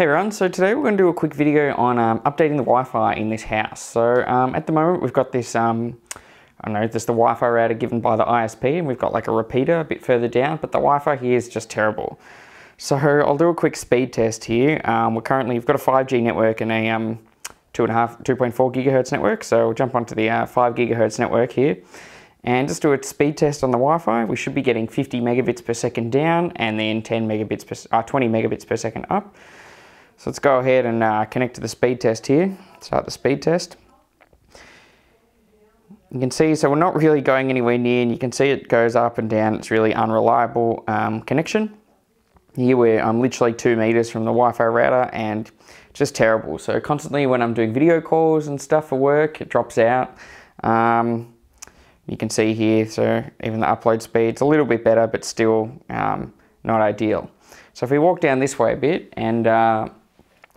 Hey everyone, so today we're going to do a quick video on um, updating the Wi-Fi in this house. So um, at the moment we've got this, um, I don't know, this the Wi-Fi router given by the ISP and we've got like a repeater a bit further down, but the Wi-Fi here is just terrible. So I'll do a quick speed test here. Um, we're currently, we've got a 5G network and a um, two and a half, 2.4 gigahertz network. So we'll jump onto the uh, five gigahertz network here and just do a speed test on the Wi-Fi. We should be getting 50 megabits per second down and then 10 megabits per, uh, 20 megabits per second up. So let's go ahead and uh, connect to the speed test here. Start the speed test. You can see, so we're not really going anywhere near, and you can see it goes up and down. It's really unreliable um, connection. Here we're I'm literally two meters from the Wi-Fi router and just terrible. So constantly when I'm doing video calls and stuff for work, it drops out. Um, you can see here, so even the upload speed's a little bit better, but still um, not ideal. So if we walk down this way a bit and uh,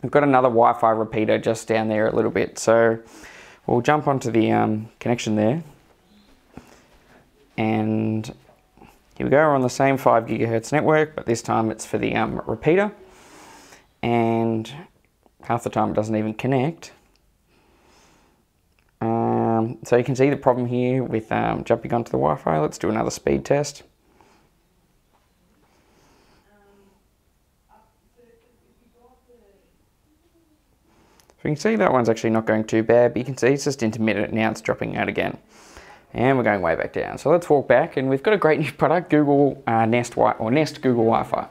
We've got another Wi-Fi repeater just down there a little bit. So we'll jump onto the um, connection there. And here we go, we're on the same 5 gigahertz network, but this time it's for the um, repeater. And half the time it doesn't even connect. Um, so you can see the problem here with um, jumping onto the Wi-Fi. Let's do another speed test. So you can see that one's actually not going too bad, but you can see it's just intermittent, now it's dropping out again. And we're going way back down. So let's walk back and we've got a great new product, Google uh, Nest Wi or Nest Google Wi-Fi.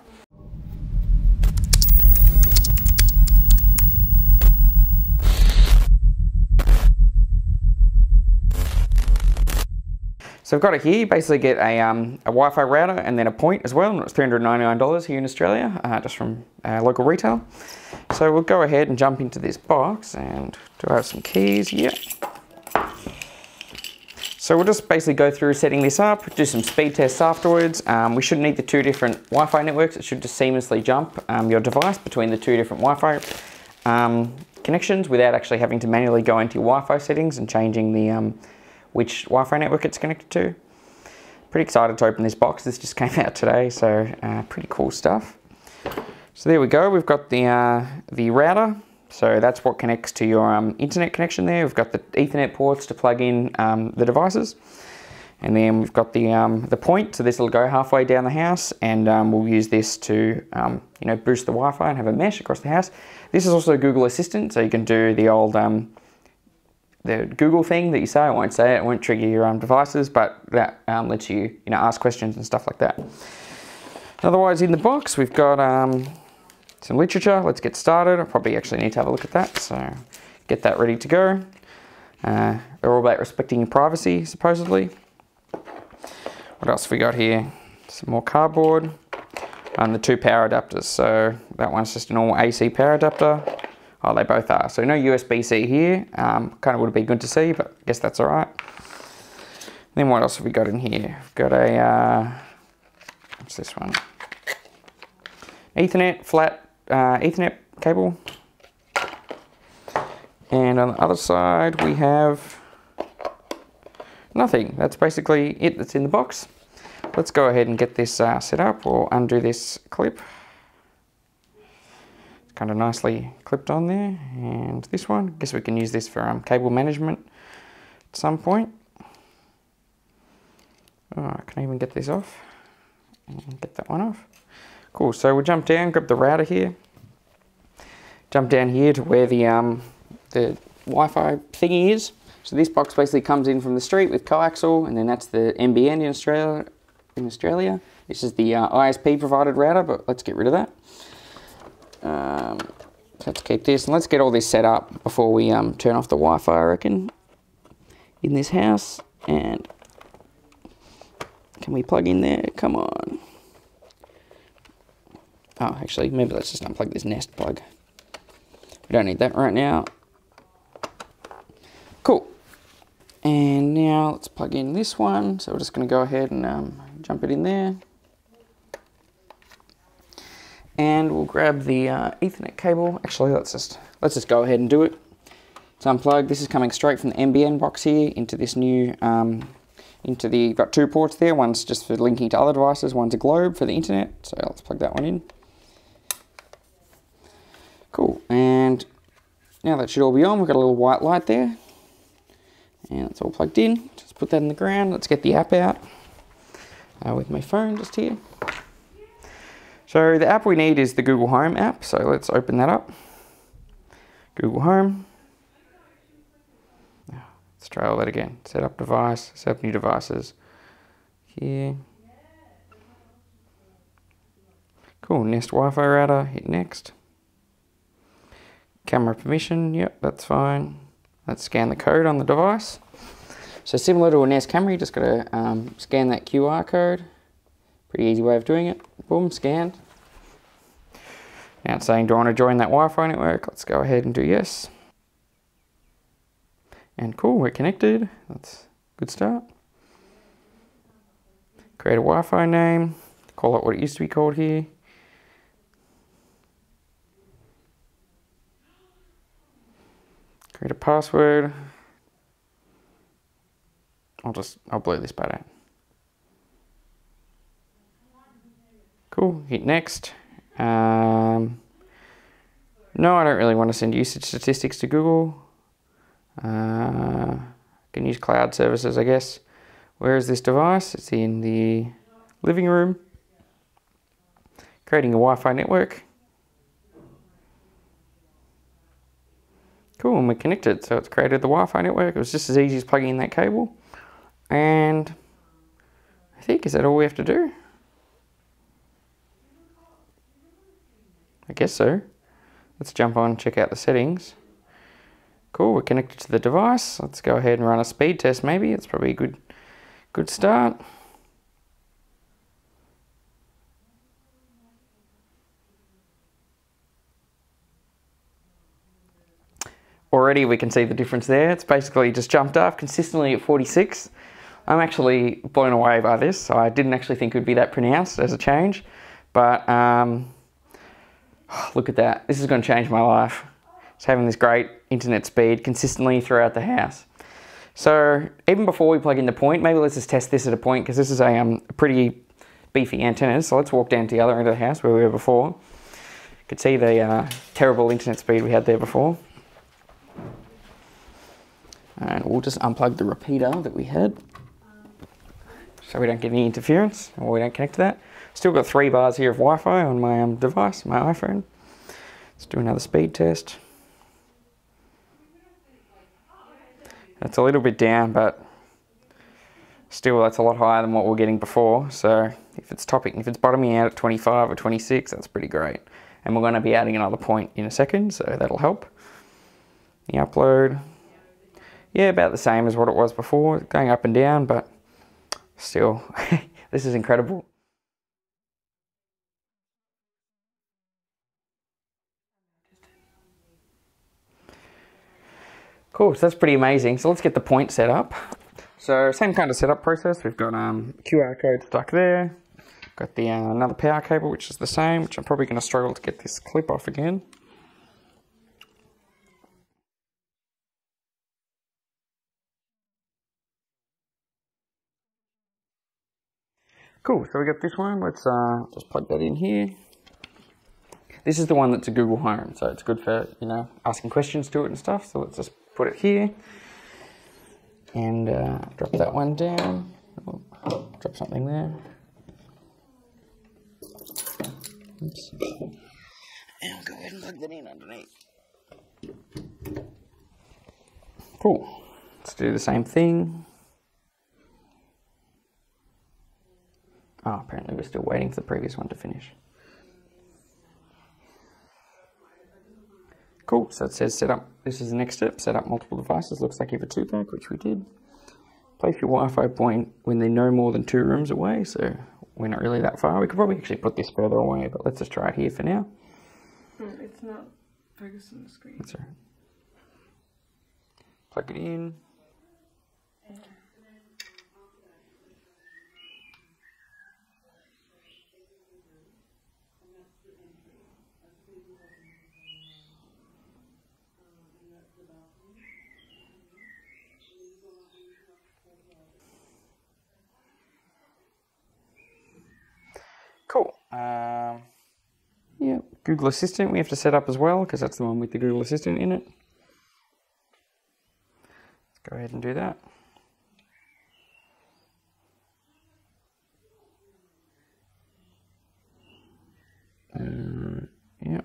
So I've got it here, you basically get a, um, a Wi-Fi router and then a point as well, and it's $399 here in Australia, uh, just from uh, local retail. So we'll go ahead and jump into this box and do I have some keys? Yeah. So we'll just basically go through setting this up, do some speed tests afterwards. Um, we shouldn't need the two different Wi-Fi networks. It should just seamlessly jump um, your device between the two different Wi-Fi um, connections without actually having to manually go into your Wi-Fi settings and changing the um, which Wi-Fi network it's connected to. Pretty excited to open this box. This just came out today, so uh, pretty cool stuff. So there we go, we've got the, uh, the router. So that's what connects to your um, internet connection there. We've got the ethernet ports to plug in um, the devices. And then we've got the, um, the point, so this will go halfway down the house and um, we'll use this to um, you know, boost the Wi-Fi and have a mesh across the house. This is also Google Assistant, so you can do the old um, the Google thing that you say. I won't say it, it won't trigger your own devices, but that lets you, you know, ask questions and stuff like that. Otherwise, in the box, we've got um, some literature. Let's get started. I probably actually need to have a look at that, so get that ready to go. Uh, they're all about respecting your privacy, supposedly. What else have we got here? Some more cardboard and the two power adapters. So that one's just a normal AC power adapter. Oh, they both are. So no USB-C here. Um, kind of would have been good to see, but I guess that's all right. Then what else have we got in here? We've got a, uh, what's this one? Ethernet, flat uh, Ethernet cable. And on the other side we have nothing. That's basically it that's in the box. Let's go ahead and get this uh, set up. We'll undo this clip. Kind of nicely clipped on there. And this one, I guess we can use this for um, cable management at some point. Oh, I can even get this off and get that one off. Cool, so we'll jump down, grab the router here, jump down here to where the, um, the Wi-Fi thingy is. So this box basically comes in from the street with coaxial, and then that's the NBN in Australia. In Australia, this is the uh, ISP provided router, but let's get rid of that. Um, let's keep this, and let's get all this set up before we um, turn off the Wi-Fi, I reckon, in this house. And can we plug in there? Come on. Oh, actually, maybe let's just unplug this Nest plug. We don't need that right now. Cool. And now let's plug in this one. So we're just going to go ahead and um, jump it in there. And we'll grab the uh, Ethernet cable. Actually, let's just let's just go ahead and do it. It's unplugged. This is coming straight from the NBN box here into this new um, into the got two ports there. One's just for linking to other devices. One's a globe for the internet. So let's plug that one in. Cool. And now that should all be on. We've got a little white light there. And it's all plugged in. Just put that in the ground. Let's get the app out uh, with my phone just here. So the app we need is the Google Home app. So let's open that up. Google Home. Let's try all that again. Set up device, set up new devices. Here. Cool, Nest Wi-Fi router, hit next. Camera permission, yep, that's fine. Let's scan the code on the device. So similar to a Nest camera, you just gotta um, scan that QR code. Pretty easy way of doing it. Boom, scanned. Now it's saying, do I want to join that Wi-Fi network? Let's go ahead and do yes. And cool, we're connected. That's a good start. Create a Wi-Fi name. Call it what it used to be called here. Create a password. I'll just, I'll blur this part out. Cool, hit next. Um, no, I don't really want to send usage statistics to Google. Uh, can use cloud services, I guess. Where is this device? It's in the living room. Creating a Wi-Fi network. Cool, and we're connected. So it's created the Wi-Fi network. It was just as easy as plugging in that cable. And I think, is that all we have to do? I guess so. Let's jump on and check out the settings. Cool, we're connected to the device. Let's go ahead and run a speed test maybe. It's probably a good, good start. Already we can see the difference there. It's basically just jumped up consistently at 46. I'm actually blown away by this. So I didn't actually think it would be that pronounced as a change. But um, look at that. This is going to change my life. It's having this great internet speed consistently throughout the house. So even before we plug in the point, maybe let's just test this at a point because this is a um, pretty beefy antenna. So let's walk down to the other end of the house where we were before. You could see the uh, terrible internet speed we had there before. And we'll just unplug the repeater that we had so we don't get any interference or we don't connect to that. Still got three bars here of Wi-Fi on my um, device, my iPhone. Let's do another speed test. It's a little bit down, but still that's a lot higher than what we are getting before. So if it's topping, if it's bottoming out at 25 or 26, that's pretty great. And we're going to be adding another point in a second, so that'll help. The upload, yeah, about the same as what it was before, going up and down, but still, this is incredible. Cool, so that's pretty amazing. So let's get the point set up. So same kind of setup process. We've got um, QR code stuck there. Got the uh, another power cable, which is the same, which I'm probably going to struggle to get this clip off again. Cool, so we got this one. Let's uh, just plug that in here. This is the one that's a Google Home, so it's good for, you know, asking questions to it and stuff. So let's just put it here and uh, drop that one down. Oh, drop something there. Oops. And I'll go ahead and plug that in underneath. Cool. Let's do the same thing. Oh, apparently we're still waiting for the previous one to finish. Cool, so it says set up, this is the next step, set up multiple devices, looks like you have a two pack, which we did. Place your Wi-Fi point when they're no more than two rooms away, so we're not really that far. We could probably actually put this further away, but let's just try it here for now. It's not focused on the screen. That's right. Plug it in. Cool. Um, yeah, Google Assistant we have to set up as well because that's the one with the Google Assistant in it. Let's go ahead and do that. Uh, yep.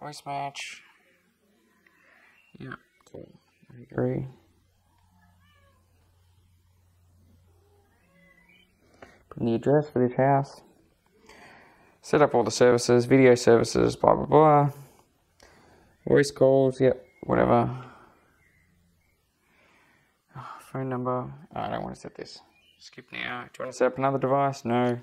Voice match. Yeah, cool. I agree. Put in the address for this house. Set up all the services, video services, blah blah blah. Voice calls, yep, whatever. Oh, phone number. Oh, I don't want to set this. Skip now. Do you want to set up another device? No.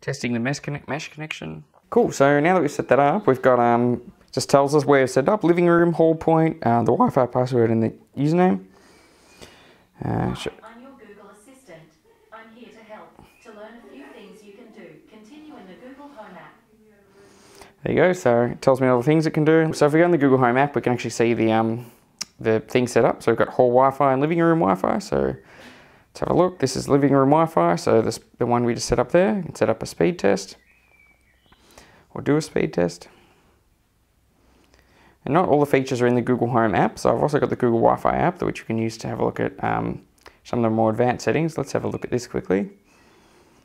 Testing the mesh, connect, mesh connection. Cool. So now that we've set that up, we've got um just tells us where it's set up: living room, hall point, uh, the Wi-Fi password, and the username. Uh, sh- I'm your Google Assistant. I'm here to help. To learn a few things you can do, continue in the Google Home app. There you go. So it tells me all the things it can do. So if we go in the Google Home app, we can actually see the um, the thing set up. So we've got hall Wi-Fi and living room Wi-Fi. So let's have a look. This is living room Wi-Fi. So this the one we just set up there. You can set up a speed test or do a speed test. And not all the features are in the Google Home app. So I've also got the Google Wi-Fi app, which you can use to have a look at um, some of the more advanced settings. Let's have a look at this quickly.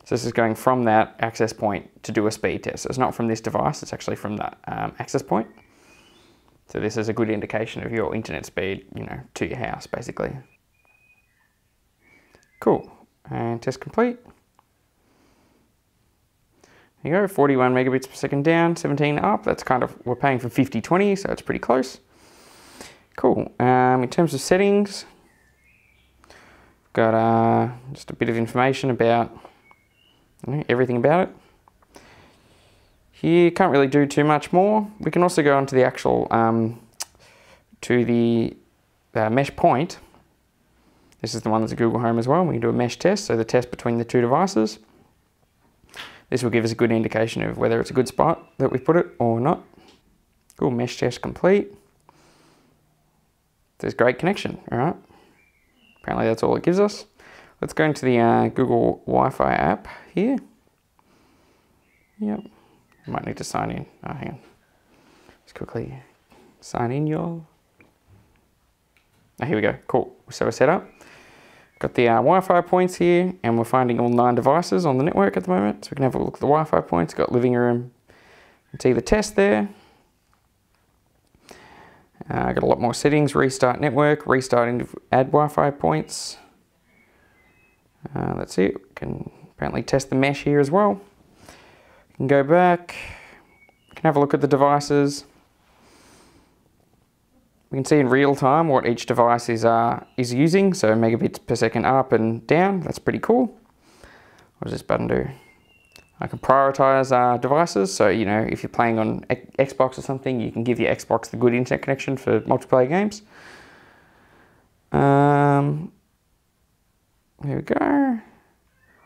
So this is going from that access point to do a speed test. So it's not from this device, it's actually from that um, access point. So this is a good indication of your internet speed, you know, to your house basically. Cool, and test complete. There you go, 41 megabits per second down, 17 up. That's kind of, we're paying for 50-20, so it's pretty close. Cool, um, in terms of settings, got uh, just a bit of information about everything about it. Here, can't really do too much more. We can also go onto the actual, um, to the uh, mesh point. This is the one that's a Google Home as well. We can do a mesh test, so the test between the two devices. This will give us a good indication of whether it's a good spot that we put it or not. Cool, mesh test complete. There's great connection, all right? Apparently that's all it gives us. Let's go into the uh, Google Wi-Fi app here. Yep. Might need to sign in. Oh, hang on. Just quickly sign in, y'all. Oh, here we go. Cool. So we're set up. Got the uh, Wi-Fi points here, and we're finding all nine devices on the network at the moment. So we can have a look at the Wi-Fi points. Got living room. See the test there. Uh, got a lot more settings. Restart network. Restarting to add Wi-Fi points. Uh, that's it. We can apparently test the mesh here as well. We can go back. We can have a look at the devices. We can see in real time what each device is, uh, is using, so megabits per second up and down. That's pretty cool. What does this button do? I can prioritize uh, devices, so you know if you're playing on Xbox or something, you can give your Xbox the good internet connection for multiplayer games. Um, here we go.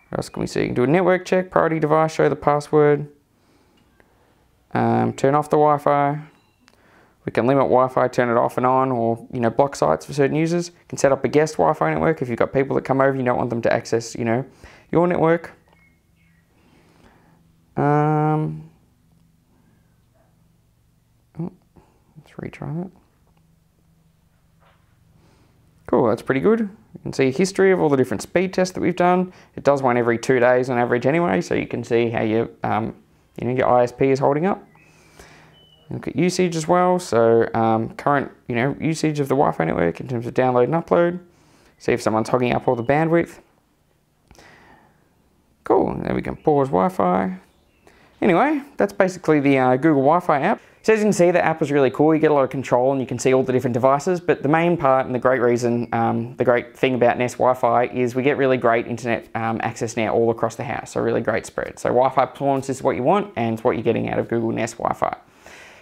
What else can we see? You can do a network check, priority device, show the password, um, turn off the Wi-Fi. We can limit Wi-Fi, turn it off and on, or you know block sites for certain users. You can set up a guest Wi-Fi network if you've got people that come over, you don't want them to access, you know, your network. Um, let's retry that. Cool, that's pretty good. You can see a history of all the different speed tests that we've done. It does one every two days on average anyway, so you can see how your, um, you know, your ISP is holding up. Look at usage as well, so um, current you know usage of the Wi-Fi network in terms of download and upload. See if someone's hogging up all the bandwidth. Cool, there we can pause Wi-Fi. Anyway, that's basically the uh, Google Wi-Fi app. So as you can see, the app was really cool. You get a lot of control and you can see all the different devices. But the main part and the great reason, um, the great thing about Nest Wi-Fi is we get really great internet um, access now all across the house. So really great spread. So Wi-Fi performance is what you want and it's what you're getting out of Google Nest Wi-Fi.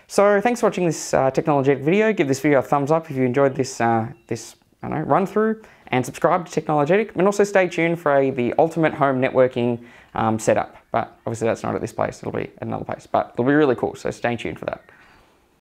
So thanks for watching this uh, Technologetic video. Give this video a thumbs up if you enjoyed this, uh, this I know, run through and subscribe to Technologetic and also stay tuned for a, the ultimate home networking um, setup. But obviously that's not at this place, it'll be at another place, but it'll be really cool, so stay tuned for that.